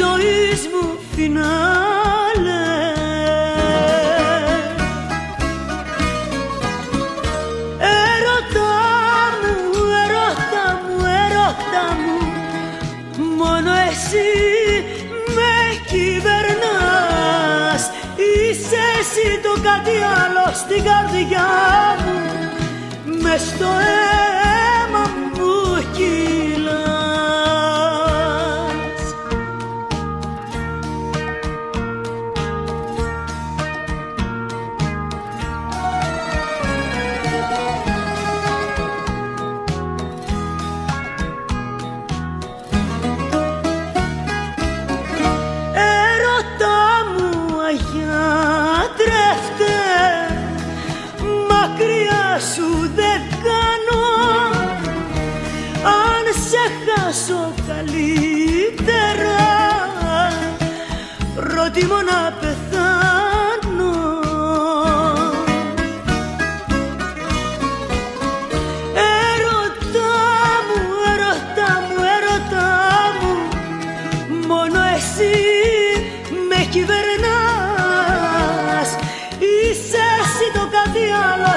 ζωής μου φινάλε. Ερώτα μου, ερώτα μου, ερώτα μου Μόνο εσύ με κυβερνάς. Είσαι εσύ το κάτι άλλο στην καρδιά μου Μες στο αίμα σου δεν κάνω. Αν σε χάσω καλύτερα Προτιμώ να πεθάνω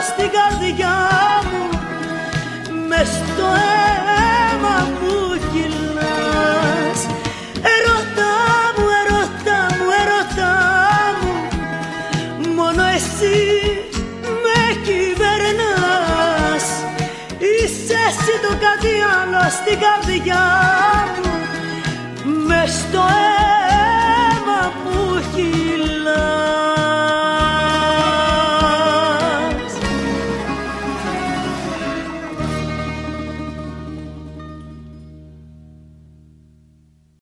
στην καρδιά μου Μες στο αίμα μου κυλάς Ερώτα μου, ερώτα μου, ερώτα μου Μόνο εσύ με κυβερνάς. Είσαι εσύ το κάτι άλλο στην καρδιά μου Μες στο αίμα